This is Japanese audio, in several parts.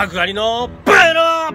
角刈りのバカ野郎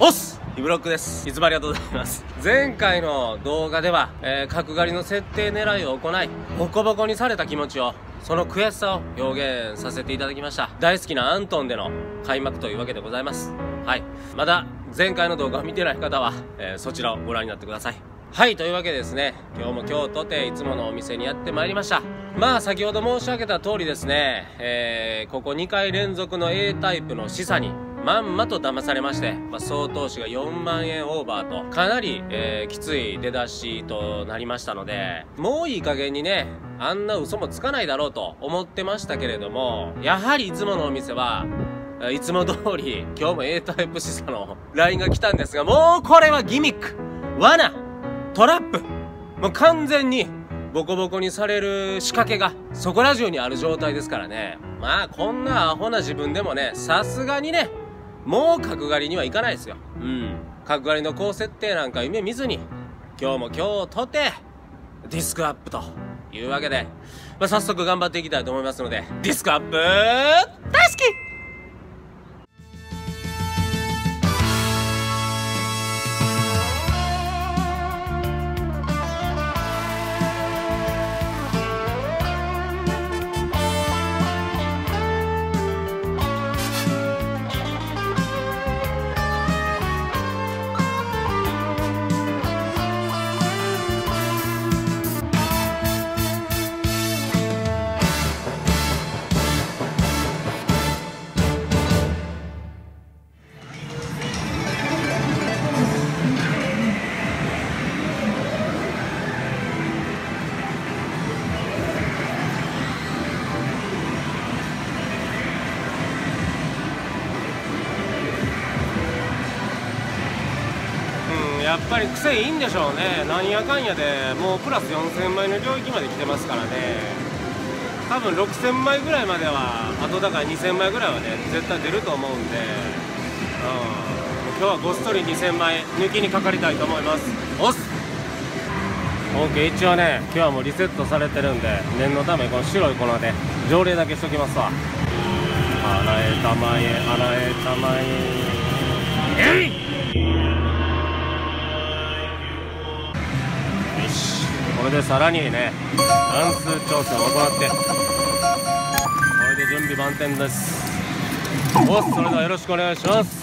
オスイブロックです。いつもありがとうございます。前回の動画では、えー、角刈りの設定狙いを行いボコボコにされた気持ちをその悔しさを表現させていただきました。大好きなアントンでの開幕というわけでございます。はい。まだ前回の動画を見てない方は、えー、そちらをご覧になってくださいはいというわけでですね今日も京都でいつものお店にやってまいりました。まあ先ほど申し上げた通りですね、えー、ここ2回連続の A タイプの示唆にまんまと騙されまして、まあ、総投資が4万円オーバーと、かなり、えー、きつい出だしとなりましたので、もういい加減にね、あんな嘘もつかないだろうと思ってましたけれども、やはりいつものお店は、いつも通り、今日も A タイプ示唆の LINE が来たんですが、もうこれはギミック。罠。トラップもう完全にボコボコにされる仕掛けがそこラジオにある状態ですからね。まあこんなアホな自分でもね、さすがにね、もう角刈りにはいかないですよ。うん。角刈りの高設定なんか夢見ずに、今日も今日とて、ディスクアップというわけで、まあ、早速頑張っていきたいと思いますので、ディスクアップ大好きぱり癖いいんでしょうね。なんやかんやで。もうプラス4000枚の領域まで来てますからね。多分6000枚ぐらいまではあとだから2000枚ぐらいはね絶対出ると思うんで、うん、今日はごっそり2000枚抜きにかかりたいと思います。おっす。OK 一応ね今日はもうリセットされてるんで念のためこの白い粉で条例だけしときますわ。洗えたまえ洗えたまえ。えいでさらにね乱数調整を行ってこれで準備万点です。おそれではよろしくお願いします。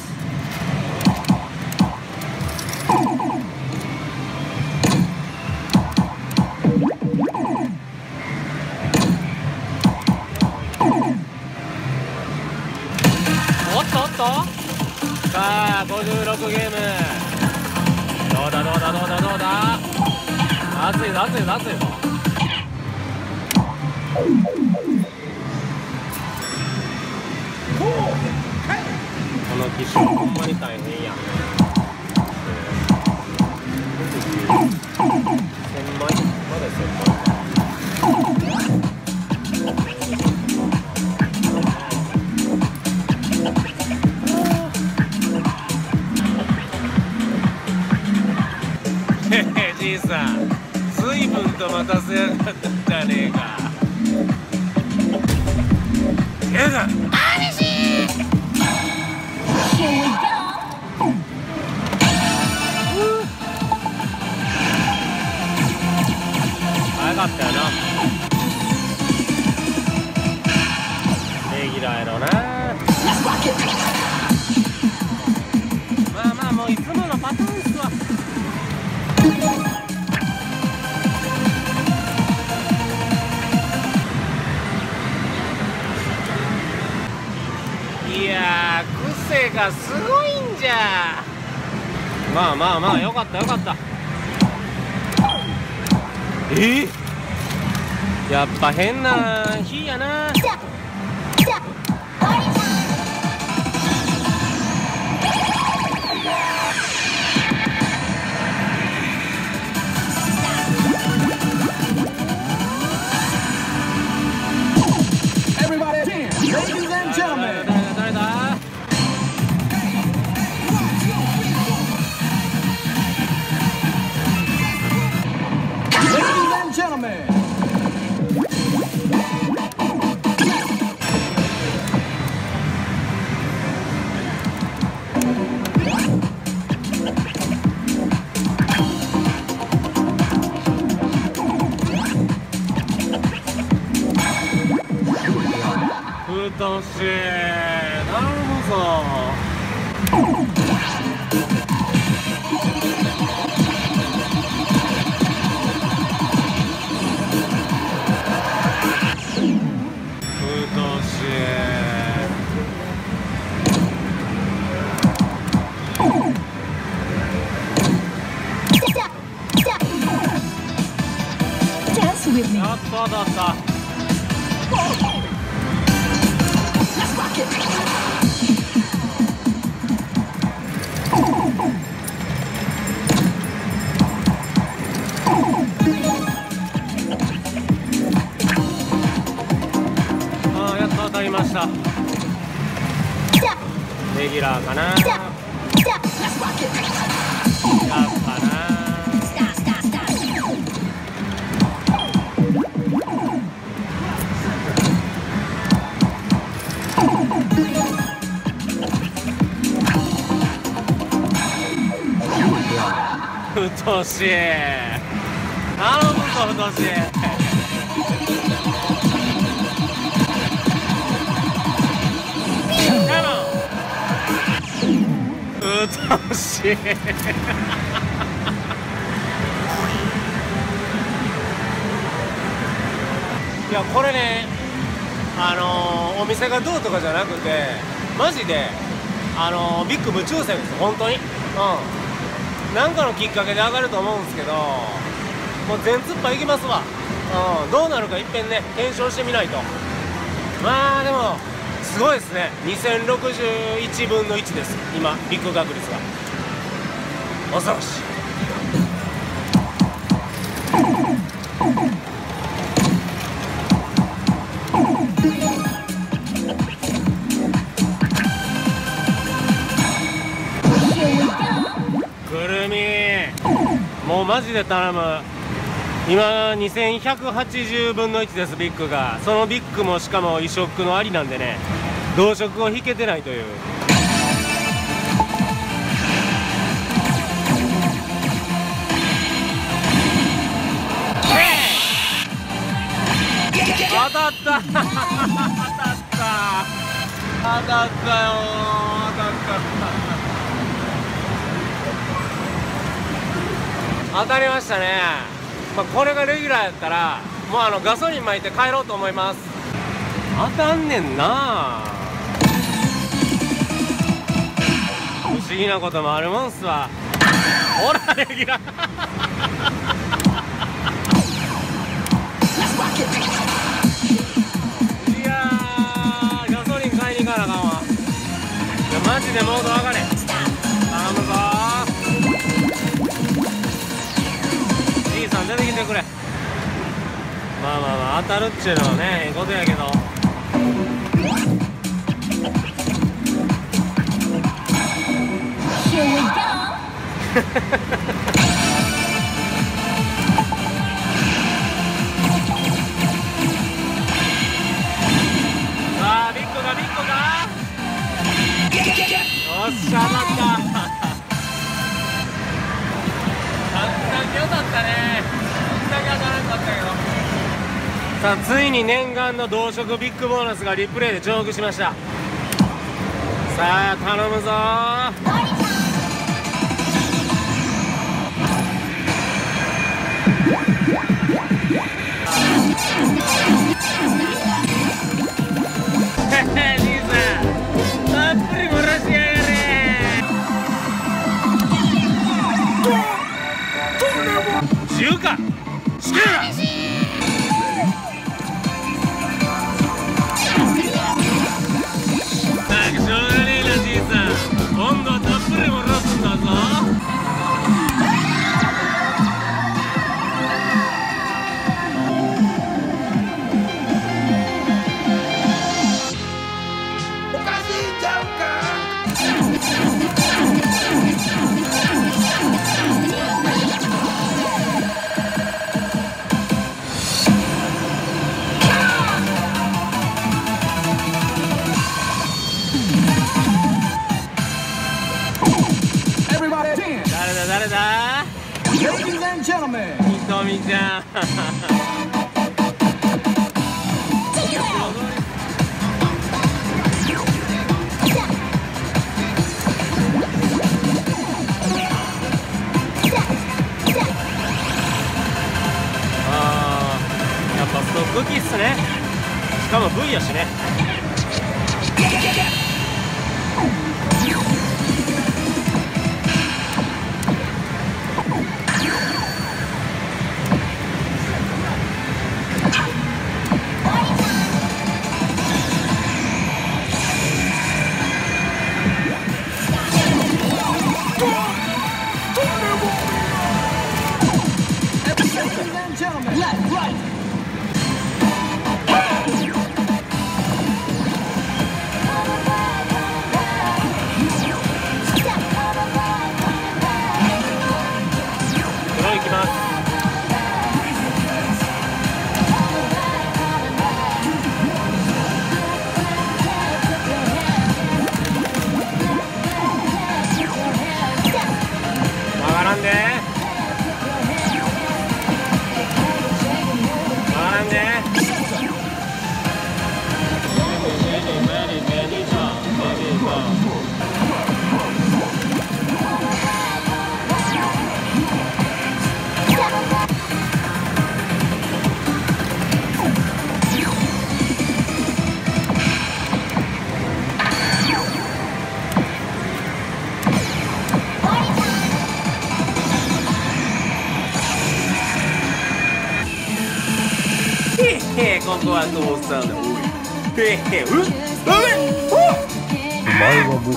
おっとおっと。さあ56ゲーム熱いぞ熱いぞ熱いぞこの機種ほんまに大変やん。や癖がすごいんじゃ。まあまあまあよかったよかった。え？ー、やっぱ変な日やなしい。なるほど。当たりました。レギュラーかな。やっぱなうとし頼むぞうとし うとしい。やこれねあのーお店がどうとかじゃなくてマジであのービッグ無抽選です本当に。うん。なんかのきっかけで上がると思うんですけどもう全突破いきますわ。うん。どうなるかいっぺんね検証してみないと。まあでもすごいですね。2061分の1です。今ビッグ確率が恐ろしい。くるみ。もうマジで頼む。今2180分の1ですビッグが。そのビッグもしかも移植のありなんでね。同色を引けてないという。当たった。当たった当たったよ。当たった当たりましたね、まあ、これがレギュラーやったらもうあのガソリン巻いて帰ろうと思います。当たんねんな。思議なこともあるもんっすわ。ほらレギュラー。いやーガソリン買いに行かなあかんわ。いやマジでモード上がれ。頼むぞ。じいさん出てきてくれ。まあまあまあ当たるっちゅうのはねええことやけど。Go. さあビッグがビッグがよっしゃ当たった簡単に当たったねこんだけ当たらんかったけどさあついに念願の同色ビッグボーナスがリプレイで重複しましたさあ頼むぞ自由か。死刑めひとみちゃんあやっぱ武器っすね。しかも V やしね。へへここは父さん。だおいへへうっうっお前はもう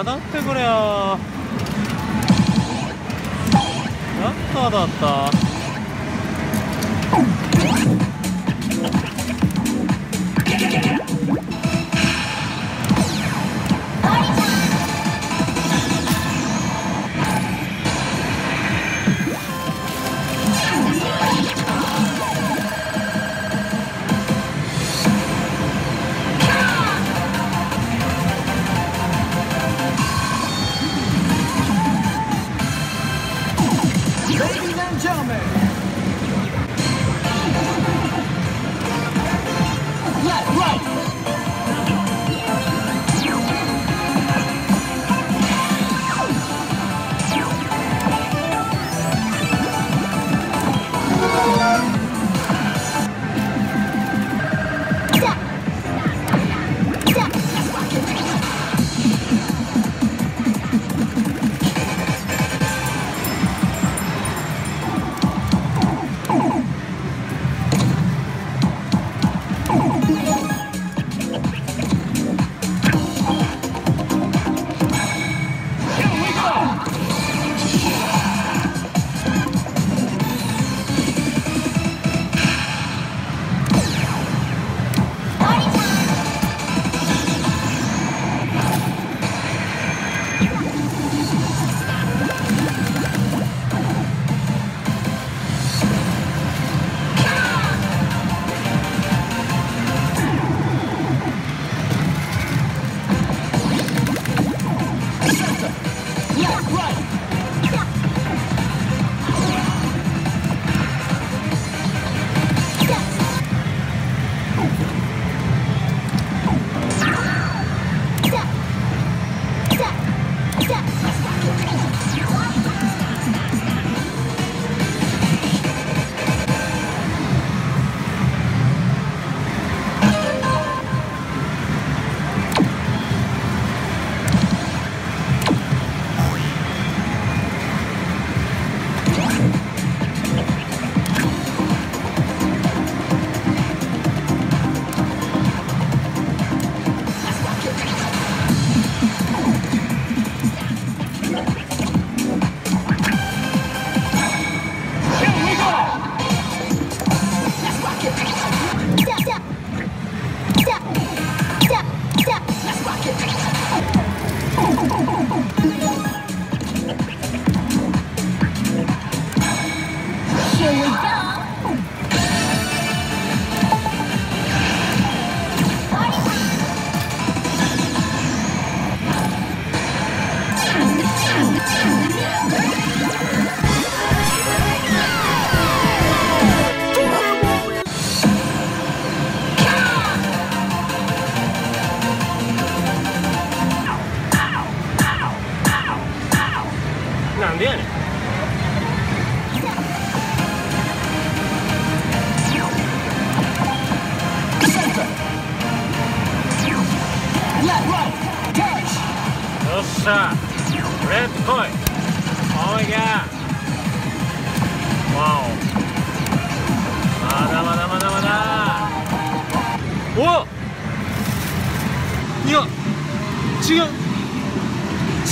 ええ加減に当たってくれよやっとだった「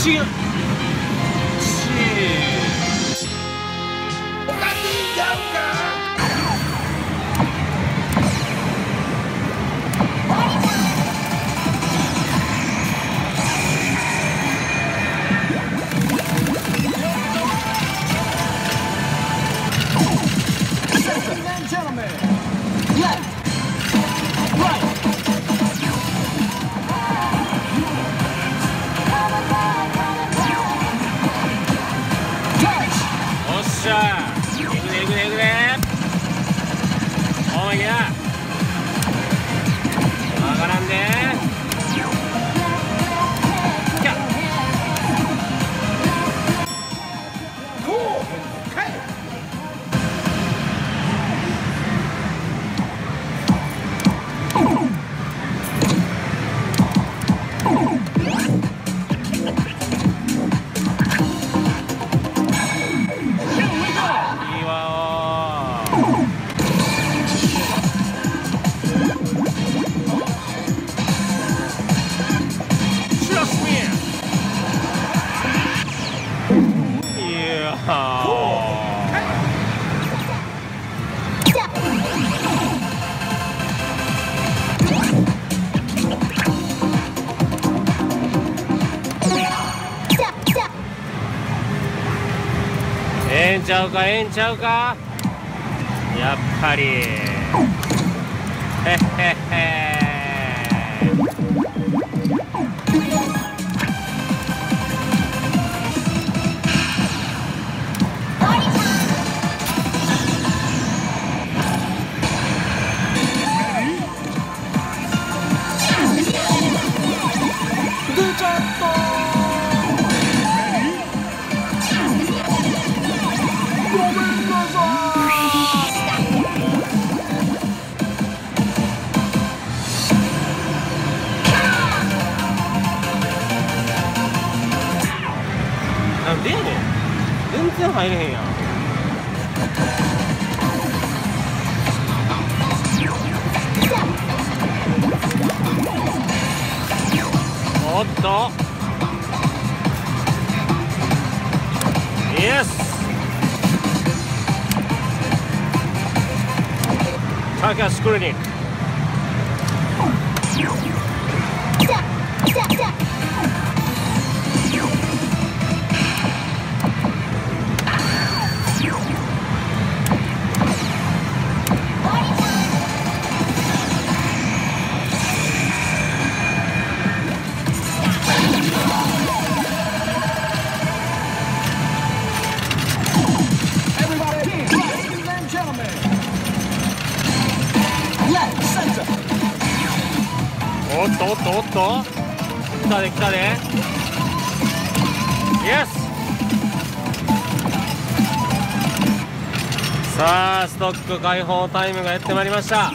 ちおゃうかええんちゃうか。やっぱり。へっへっへ高橋と。来たで来たでイエスさあストック解放タイムがやってまいりました。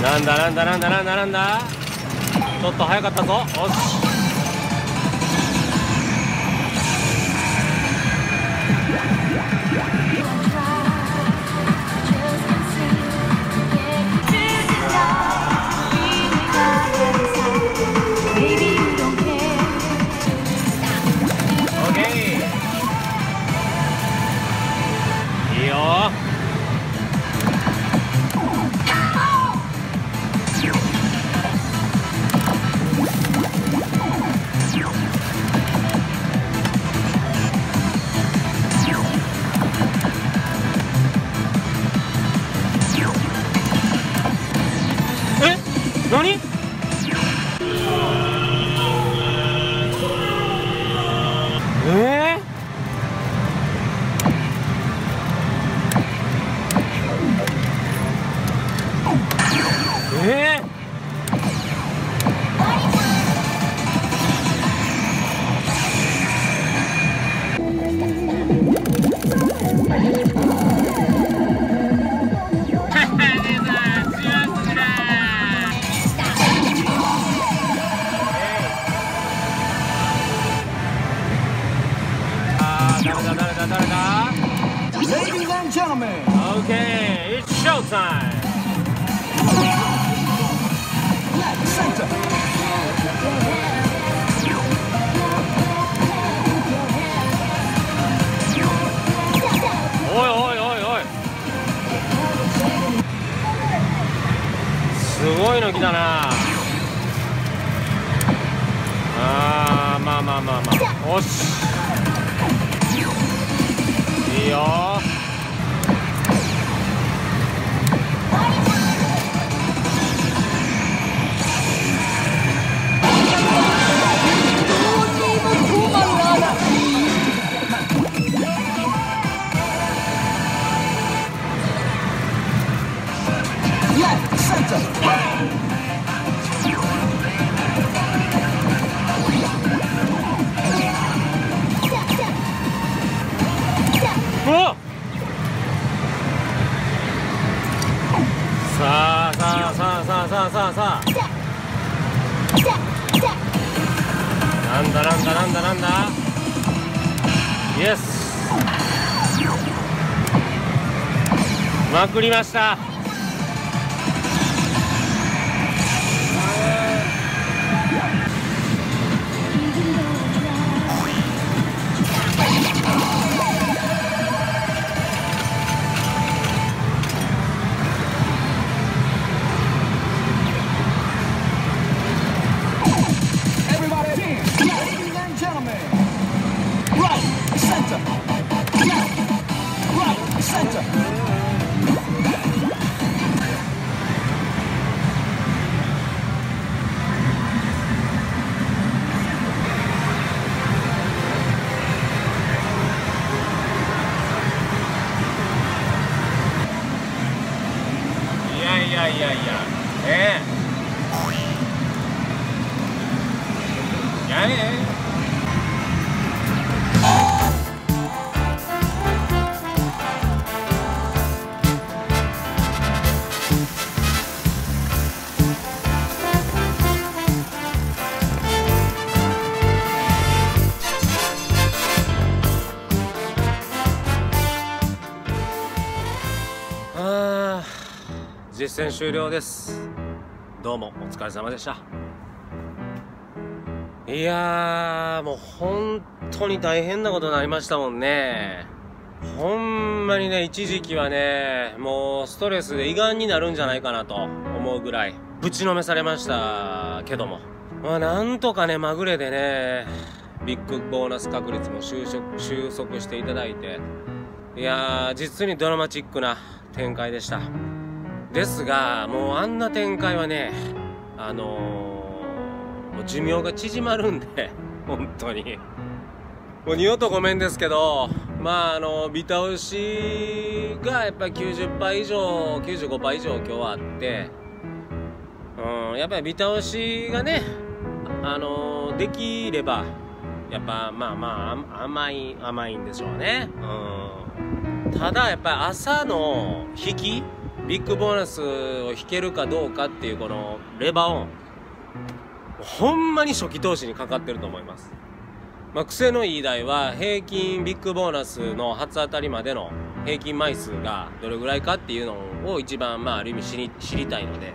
なんだなんだなんだなんだなんだ。ちょっと早かったぞ。よし。ごいの来たな。あーまあまあまあまあ。おし。いいよさあ。さあさあさあなんだなんだなんだなんだ。イエス。まくりました。やいやねえ。やねあー実践終了です。どうもお疲れ様でした。いやーもう本当に大変なことになりましたもんね。ほんまにね一時期はねもうストレスで胃がんになるんじゃないかなと思うぐらいぶちのめされましたけども。まあなんとかねまぐれでねビッグボーナス確率も収束収束していただいて。いやー実にドラマチックな展開でしたですがもうあんな展開はねあのー、もう寿命が縮まるんで 本当に。もう二度とごめんですけどまああのビタ押しがやっぱり90%以上95%以上今日はあってうんやっぱりビタ押しがねあのできればやっぱまあまあ甘い甘いんでしょうね。うん。ただやっぱり朝の引きビッグボーナスを引けるかどうかっていうこのレバーオン。ほんまに初期投資にかかってると思います。まあ、癖のいい台は平均ビッグボーナスの初当たりまでの平均枚数がどれぐらいかっていうのを一番まあある意味知り知りたいので、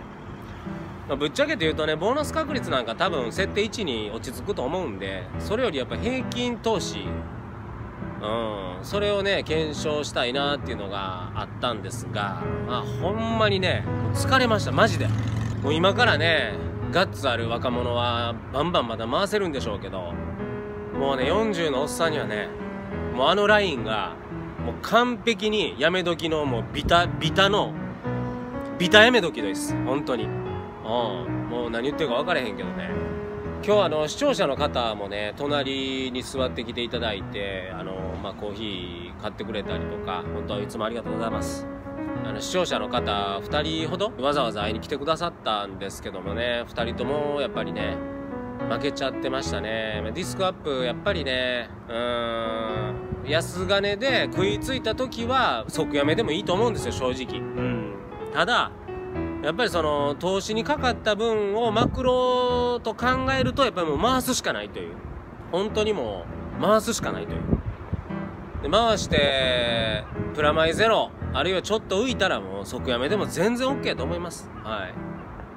まあ、ぶっちゃけて言うとねボーナス確率なんか多分設定1に落ち着くと思うんでそれよりやっぱ平均投資うん。それをね検証したいなっていうのがあったんですがまあほんまにね疲れました。マジで。もう今からねガッツある若者はバンバンまだ回せるんでしょうけどもうね40のおっさんにはねもうあのラインがもう完璧にやめ時のもうビタビタのビタやめ時です。本当に。うん。もう何言ってるか分からへんけどね。今日あの視聴者の方もね隣に座ってきていただいてあの、まあ、コーヒー買ってくれたりとか本当いつもありがとうございます。あの視聴者の方2人ほどわざわざ会いに来てくださったんですけどもね2人ともやっぱりね負けちゃってましたね。ディスクアップやっぱりねうーん安金で食いついた時は即やめでもいいと思うんですよ正直。うん。ただやっぱりその投資にかかった分をマクロと考えるとやっぱりもう回すしかないという。本当にもう回すしかないというで回してプラマイゼロあるいはちょっと浮いたらもう即やめでも全然 OK と思います。はい。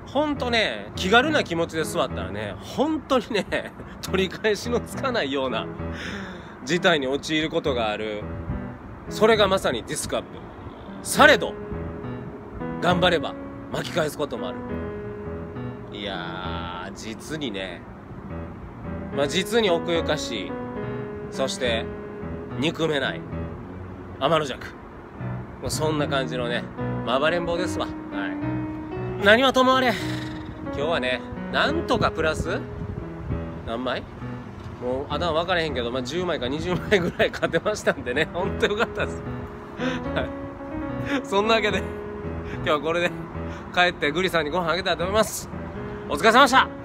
ほんとね気軽な気持ちで座ったらね本当にね 取り返しのつかないような事態に陥ることがある。それがまさにディスクアップ。されど頑張れば巻き返すこともある。いやー実にねまあ実に奥ゆかしい。そして憎めない。天の弱。もうそんな感じのね、まあ、暴れん坊ですわ。はい。何はともあれ。今日はねなんとかプラス何枚？もう頭分からへんけど、まあ、10枚か20枚ぐらい勝てましたんでね。ほんとよかったです。はい。そんなわけで今日はこれで帰ってグリさんにご飯あげたいと思います。お疲れ様でした。